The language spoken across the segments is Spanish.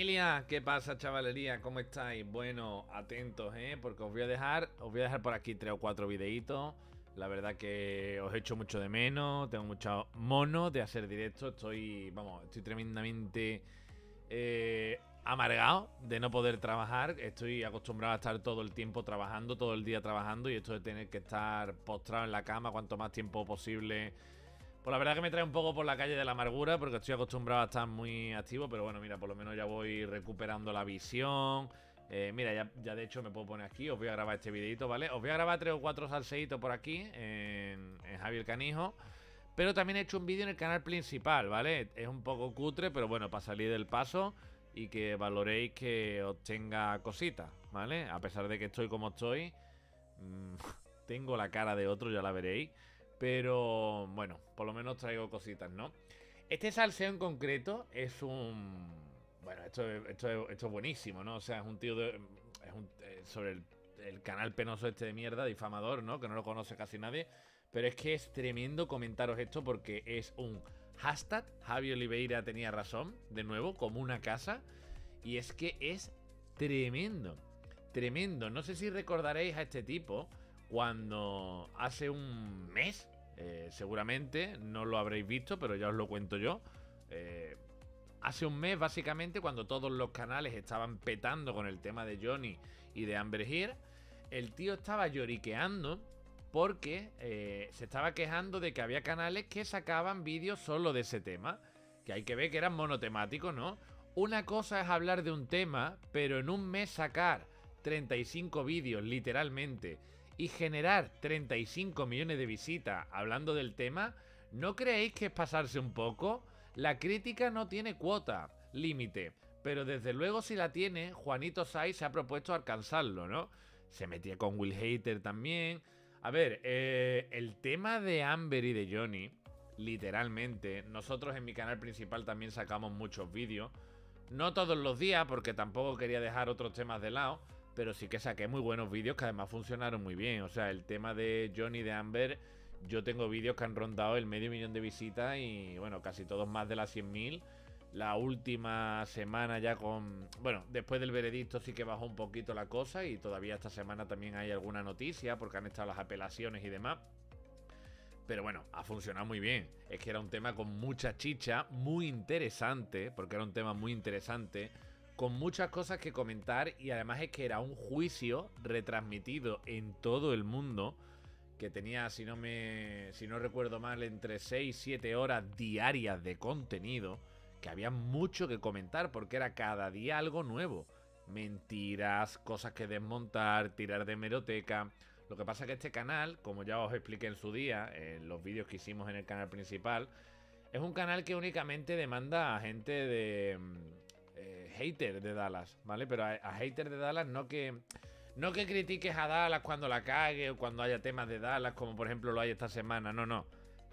familia, ¿qué pasa chavalería? ¿Cómo estáis? Bueno, atentos, ¿eh? Porque os voy a dejar, os voy a dejar por aquí tres o cuatro videitos. La verdad que os he hecho mucho de menos, tengo mucho mono de hacer directo, estoy, vamos, estoy tremendamente eh, amargado de no poder trabajar, estoy acostumbrado a estar todo el tiempo trabajando, todo el día trabajando y esto de tener que estar postrado en la cama cuanto más tiempo posible pues la verdad que me trae un poco por la calle de la amargura porque estoy acostumbrado a estar muy activo, pero bueno, mira, por lo menos ya voy recuperando la visión. Eh, mira, ya, de hecho me puedo poner aquí, os voy a grabar este videito, ¿vale? Os voy a grabar tres o cuatro salseitos por aquí en, Javier Canijo. Pero también he hecho un vídeo en el canal principal, ¿vale? Es un poco cutre, pero bueno, para salir del paso y que valoréis que os tenga cositas, ¿vale? A pesar de que estoy como estoy, mm, tengo la cara de otro, ya la veréis. Pero bueno, por lo menos traigo cositas, ¿no? Este salseo en concreto es un... Bueno, esto, esto, esto es buenísimo, ¿no? O sea, es un tío de, es un, eh, sobre el, canal penoso este de mierda, difamador, ¿no? Que no lo conoce casi nadie. Pero es que es tremendo comentaros esto porque es un hashtag. Javi Oliveira tenía razón, de nuevo, como una casa. Y es que es tremendo. Tremendo. No sé si recordaréis a este tipo cuando hace un mes, eh, seguramente, no lo habréis visto, pero ya os lo cuento yo. Eh, hace un mes, básicamente, cuando todos los canales estaban petando con el tema de Johnny y de Amber Heard, el tío estaba lloriqueando porque eh, se estaba quejando de que había canales que sacaban vídeos solo de ese tema. Que hay que ver que eran monotemáticos, ¿no? Una cosa es hablar de un tema, pero en un mes sacar 35 vídeos, literalmente, y generar 35 millones de visitas hablando del tema, ¿no creéis que es pasarse un poco? La crítica no tiene cuota, límite, pero desde luego si la tiene, Juanito Sai se ha propuesto alcanzarlo, ¿no? Se metía con Will Hater también. A ver, eh, el tema de Amber y de Johnny, literalmente, nosotros en mi canal principal también sacamos muchos vídeos. No todos los días, porque tampoco quería dejar otros temas de lado pero sí que saqué muy buenos vídeos que además funcionaron muy bien. O sea, el tema de Johnny de Amber, yo tengo vídeos que han rondado el medio millón de visitas y bueno, casi todos más de las 100.000. La última semana ya con... Bueno, después del veredicto sí que bajó un poquito la cosa y todavía esta semana también hay alguna noticia porque han estado las apelaciones y demás. Pero bueno, ha funcionado muy bien. Es que era un tema con mucha chicha, muy interesante, porque era un tema muy interesante con muchas cosas que comentar y además es que era un juicio retransmitido en todo el mundo que tenía, si no me si no recuerdo mal, entre 6 y 7 horas diarias de contenido, que había mucho que comentar porque era cada día algo nuevo. Mentiras, cosas que desmontar, tirar de meroteca. Lo que pasa es que este canal, como ya os expliqué en su día, en los vídeos que hicimos en el canal principal, es un canal que únicamente demanda a gente de, hater de Dallas, ¿vale? Pero a, hater de Dallas no que... No que critiques a Dallas cuando la cague o cuando haya temas de Dallas, como por ejemplo lo hay esta semana. No, no.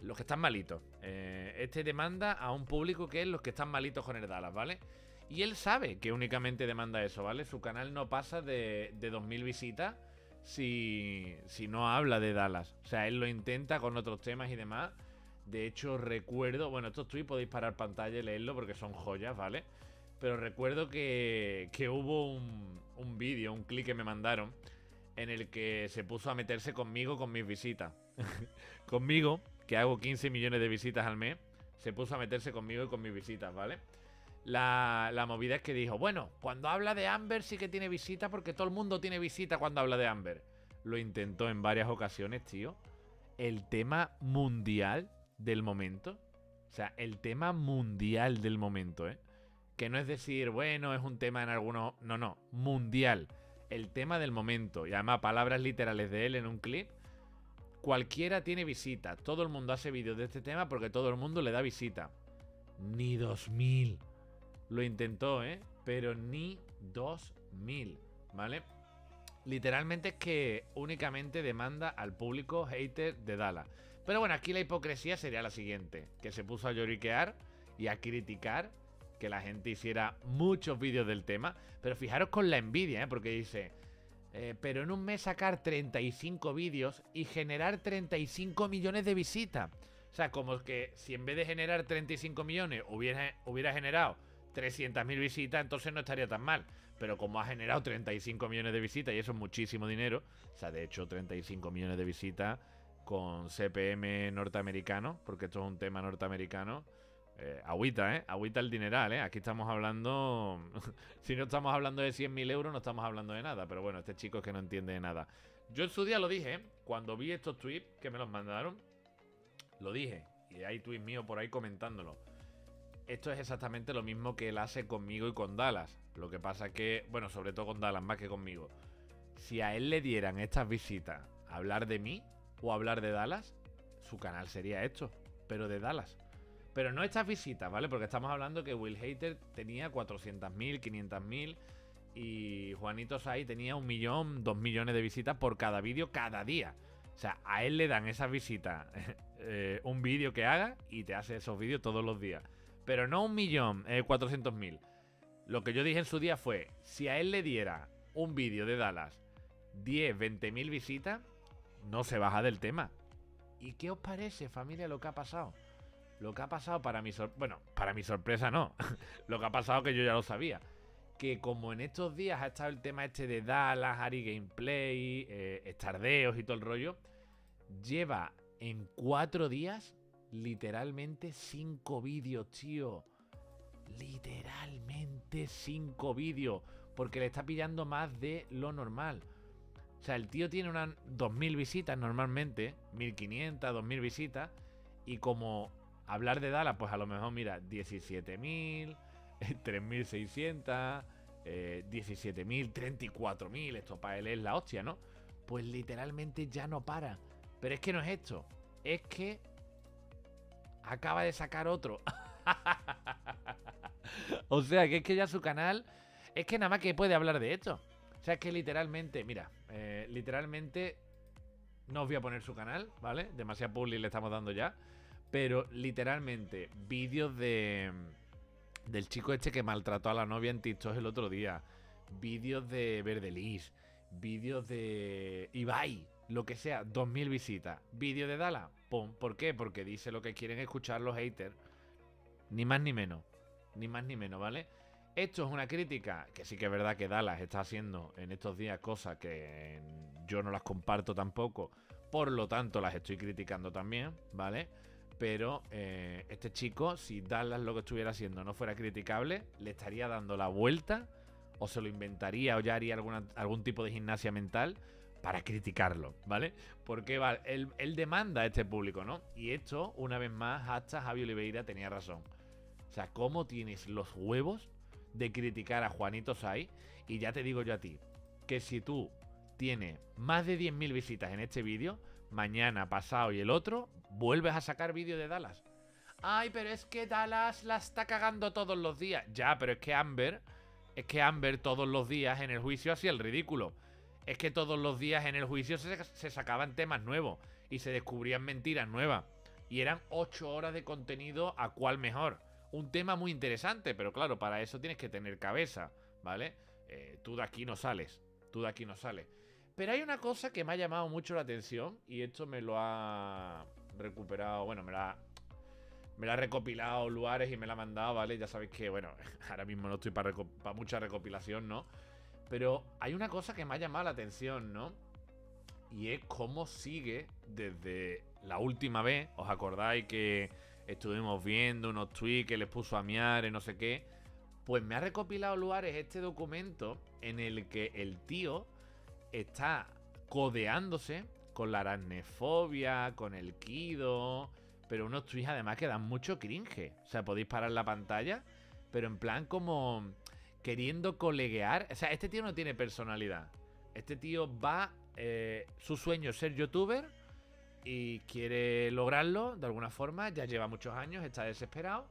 Los que están malitos. Eh, este demanda a un público que es los que están malitos con el Dallas, ¿vale? Y él sabe que únicamente demanda eso, ¿vale? Su canal no pasa de, de 2.000 visitas si, si no habla de Dallas. O sea, él lo intenta con otros temas y demás. De hecho, recuerdo... Bueno, estos tweets podéis parar pantalla y leerlo porque son joyas, ¿vale? Pero recuerdo que, hubo un, vídeo, un clic que me mandaron, en el que se puso a meterse conmigo con mis visitas. conmigo, que hago 15 millones de visitas al mes, se puso a meterse conmigo y con mis visitas, ¿vale? La, la, movida es que dijo, bueno, cuando habla de Amber sí que tiene visita porque todo el mundo tiene visita cuando habla de Amber. Lo intentó en varias ocasiones, tío. El tema mundial del momento. O sea, el tema mundial del momento, ¿eh? Que no es decir, bueno, es un tema en algunos... No, no, mundial. El tema del momento. Y además palabras literales de él en un clip. Cualquiera tiene visita. Todo el mundo hace vídeos de este tema porque todo el mundo le da visita. Ni 2000. Lo intentó, ¿eh? Pero ni 2000. ¿Vale? Literalmente es que únicamente demanda al público hater de Dala. Pero bueno, aquí la hipocresía sería la siguiente. Que se puso a lloriquear y a criticar que la gente hiciera muchos vídeos del tema. Pero fijaros con la envidia, ¿eh? porque dice, eh, pero en un mes sacar 35 vídeos y generar 35 millones de visitas. O sea, como que si en vez de generar 35 millones hubiera, hubiera generado 300.000 visitas, entonces no estaría tan mal. Pero como ha generado 35 millones de visitas, y eso es muchísimo dinero, o sea, de hecho 35 millones de visitas con CPM norteamericano, porque esto es un tema norteamericano, eh, agüita, ¿eh? Agüita el dineral, ¿eh? Aquí estamos hablando... si no estamos hablando de 100.000 euros, no estamos hablando de nada. Pero bueno, este chico es que no entiende de nada. Yo en su día lo dije, ¿eh? Cuando vi estos tweets que me los mandaron, lo dije. Y hay tweets míos por ahí comentándolo. Esto es exactamente lo mismo que él hace conmigo y con Dallas. Lo que pasa que, bueno, sobre todo con Dallas, más que conmigo. Si a él le dieran estas visitas hablar de mí o hablar de Dallas, su canal sería esto, pero de Dallas. Pero no estas visitas, ¿vale? Porque estamos hablando que Will Hater tenía 400.000, 500.000 y Juanito Sai tenía un millón, dos millones de visitas por cada vídeo cada día. O sea, a él le dan esas visitas, eh, un vídeo que haga y te hace esos vídeos todos los días. Pero no un millón, eh, 400.000. Lo que yo dije en su día fue, si a él le diera un vídeo de Dallas 10, 20.000 visitas, no se baja del tema. ¿Y qué os parece, familia, lo que ha pasado? Lo que ha pasado para mi sorpresa. Bueno, para mi sorpresa no. lo que ha pasado que yo ya lo sabía. Que como en estos días ha estado el tema este de Dallas, Ari Gameplay, eh, estardeos y todo el rollo, lleva en cuatro días literalmente cinco vídeos, tío. Literalmente cinco vídeos. Porque le está pillando más de lo normal. O sea, el tío tiene unas 2.000 visitas normalmente, 1.500, 2.000 visitas. Y como hablar de Dallas, pues a lo mejor, mira, 17.000, 3.600, eh, 17.000, 34.000. Esto para él es la hostia, ¿no? Pues literalmente ya no para. Pero es que no es esto. Es que acaba de sacar otro. o sea, que es que ya su canal... Es que nada más que puede hablar de esto. O sea, es que literalmente, mira, eh, literalmente no os voy a poner su canal, ¿vale? Demasiado public le estamos dando ya. Pero literalmente, vídeos de. Del chico este que maltrató a la novia en TikTok el otro día. Vídeos de Verdelis. Vídeos de Ibai. Lo que sea, 2000 visitas. Vídeo de Dala. Pum. ¿Por qué? Porque dice lo que quieren escuchar los haters. Ni más ni menos. Ni más ni menos, ¿vale? Esto es una crítica que sí que es verdad que Dallas está haciendo en estos días cosas que yo no las comparto tampoco. Por lo tanto, las estoy criticando también, ¿vale? Pero eh, este chico, si Dallas lo que estuviera haciendo no fuera criticable, le estaría dando la vuelta o se lo inventaría o ya haría algún tipo de gimnasia mental para criticarlo, ¿vale? Porque vale, él, demanda a este público, ¿no? Y esto, una vez más, hasta Javi Oliveira tenía razón. O sea, ¿cómo tienes los huevos de criticar a Juanito Sai? Y ya te digo yo a ti, que si tú tienes más de 10.000 visitas en este vídeo, mañana, pasado y el otro, vuelves a sacar vídeo de Dallas. Ay, pero es que Dallas la está cagando todos los días. Ya, pero es que Amber, es que Amber todos los días en el juicio hacía el ridículo. Es que todos los días en el juicio se, sacaban temas nuevos y se descubrían mentiras nuevas. Y eran 8 horas de contenido a cuál mejor. Un tema muy interesante, pero claro, para eso tienes que tener cabeza, ¿vale? Eh, tú de aquí no sales. Tú de aquí no sales. Pero hay una cosa que me ha llamado mucho la atención y esto me lo ha recuperado, bueno, me la, me la ha recopilado Luares y me la ha mandado, ¿vale? Ya sabéis que, bueno, ahora mismo no estoy para, mucha recopilación, ¿no? Pero hay una cosa que me ha llamado la atención, ¿no? Y es cómo sigue desde la última vez. ¿Os acordáis que estuvimos viendo unos tweets que les puso a miar no sé qué? Pues me ha recopilado Luares este documento en el que el tío está codeándose con la aracnefobia, con el kido, pero unos tweets además que dan mucho cringe. O sea, podéis parar la pantalla, pero en plan como queriendo coleguear. O sea, este tío no tiene personalidad. Este tío va, eh, su sueño es ser youtuber y quiere lograrlo de alguna forma. Ya lleva muchos años, está desesperado.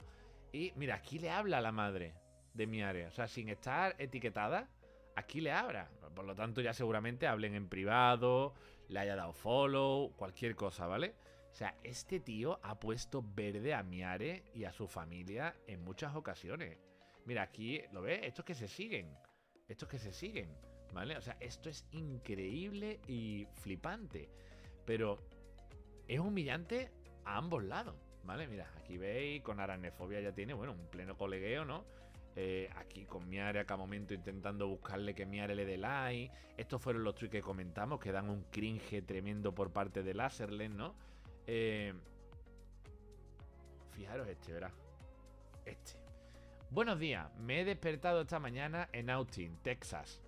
Y mira, aquí le habla a la madre de mi área. O sea, sin estar etiquetada, aquí le abra. Por lo tanto, ya seguramente hablen en privado, le haya dado follow, cualquier cosa, ¿vale? O sea, este tío ha puesto verde a Miare y a su familia en muchas ocasiones. Mira, aquí, ¿lo ves? Estos que se siguen. Estos que se siguen, ¿vale? O sea, esto es increíble y flipante. Pero es humillante a ambos lados, ¿vale? Mira, aquí veis, con aranefobia ya tiene, bueno, un pleno colegueo, ¿no? Eh, aquí con Miare a cada momento intentando buscarle que Miare le dé like. Estos fueron los tweets que comentamos, que dan un cringe tremendo por parte de Laserland, ¿no? Eh, fijaros este, ¿verdad? Este. Buenos días, me he despertado esta mañana en Austin, Texas.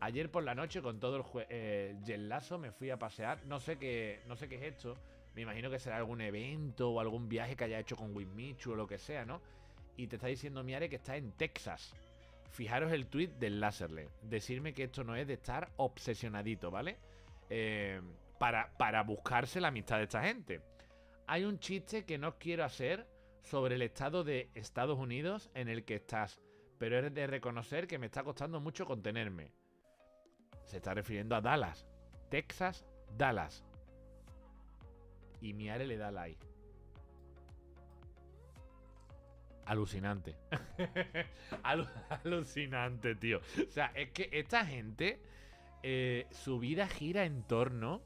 Ayer por la noche con todo el eh, gelazo me fui a pasear. No sé qué, no sé qué es esto. Me imagino que será algún evento o algún viaje que haya hecho con Winmichu o lo que sea, ¿no? Y te está diciendo Miare que está en Texas. Fijaros el tweet del Laserle. Decirme que esto no es de estar obsesionadito, ¿vale? Eh, para, para buscarse la amistad de esta gente. Hay un chiste que no quiero hacer sobre el estado de Estados Unidos en el que estás, pero es de reconocer que me está costando mucho contenerme. Se está refiriendo a Dallas. Texas, Dallas. Y Miare le da like. Alucinante. alucinante, tío. O sea, es que esta gente, eh, su vida gira en torno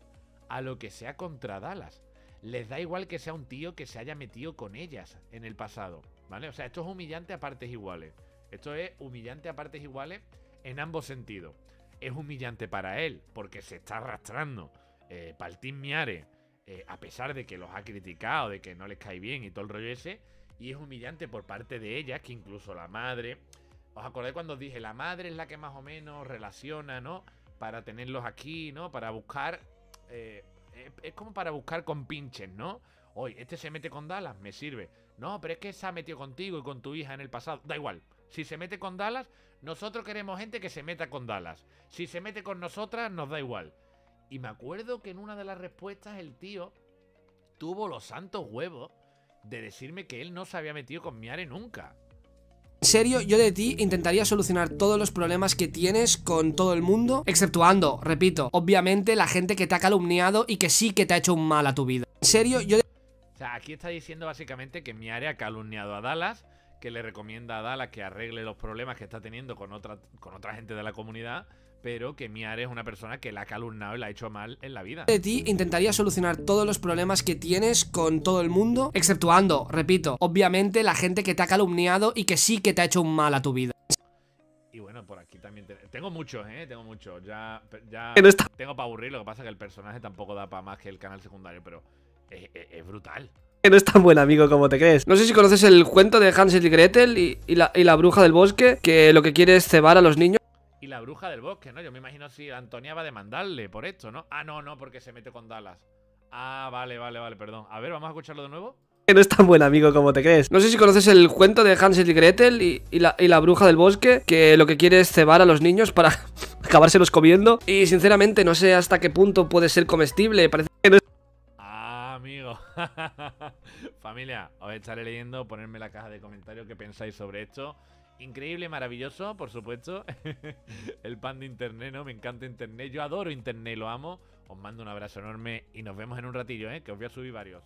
a lo que sea contra Dallas. Les da igual que sea un tío que se haya metido con ellas en el pasado. ¿Vale? O sea, esto es humillante a partes iguales. Esto es humillante a partes iguales en ambos sentidos. Es humillante para él, porque se está arrastrando eh, para el Team Miare, eh, a pesar de que los ha criticado, de que no les cae bien y todo el rollo ese y es humillante por parte de ella, que incluso la madre. ¿Os acordáis cuando dije la madre es la que más o menos relaciona, ¿no? Para tenerlos aquí, ¿no? Para buscar. Eh, es como para buscar con pinches, ¿no? Oye, este se mete con Dallas, me sirve. No, pero es que se ha metido contigo y con tu hija en el pasado. Da igual. Si se mete con Dallas, nosotros queremos gente que se meta con Dallas. Si se mete con nosotras, nos da igual. Y me acuerdo que en una de las respuestas el tío tuvo los santos huevos de decirme que él no se había metido con Miare nunca. En serio, yo de ti intentaría solucionar todos los problemas que tienes con todo el mundo, exceptuando, repito, obviamente la gente que te ha calumniado y que sí que te ha hecho un mal a tu vida. En serio, yo de... O sea, aquí está diciendo básicamente que Miare ha calumniado a Dallas, que le recomienda a Dallas que arregle los problemas que está teniendo con otra, con otra gente de la comunidad pero que Miare es una persona que la ha calumnado y la ha hecho mal en la vida. De ti intentaría solucionar todos los problemas que tienes con todo el mundo, exceptuando, repito, obviamente la gente que te ha calumniado y que sí que te ha hecho un mal a tu vida. Y bueno, por aquí también tengo muchos, ¿eh? Tengo muchos. Ya, ya tengo para aburrir, lo que pasa es que el personaje tampoco da para más que el canal secundario, pero es, brutal que no es tan buen amigo como te crees. No sé si conoces el cuento de Hansel y Gretel y, la, y, la, bruja del bosque, que lo que quiere es cebar a los niños y la bruja del bosque, ¿no? Yo me imagino si Antonia va a demandarle por esto, ¿no? Ah, no, no, porque se mete con Dallas. Ah, vale, vale, vale, perdón. A ver, vamos a escucharlo de nuevo. Que no es tan buen amigo como te crees. No sé si conoces el cuento de Hansel y Gretel y, la, y la bruja del bosque, que lo que quiere es cebar a los niños para acabárselos comiendo. Y sinceramente no sé hasta qué punto puede ser comestible. Parece que no es... Ah, amigo. Familia, os estaré leyendo, ponerme la caja de comentarios qué pensáis sobre esto. Increíble, maravilloso, por supuesto. el pan de internet, ¿no? Me encanta internet. Yo adoro internet, lo amo. Os mando un abrazo enorme y nos vemos en un ratillo, ¿eh? Que os voy a subir varios.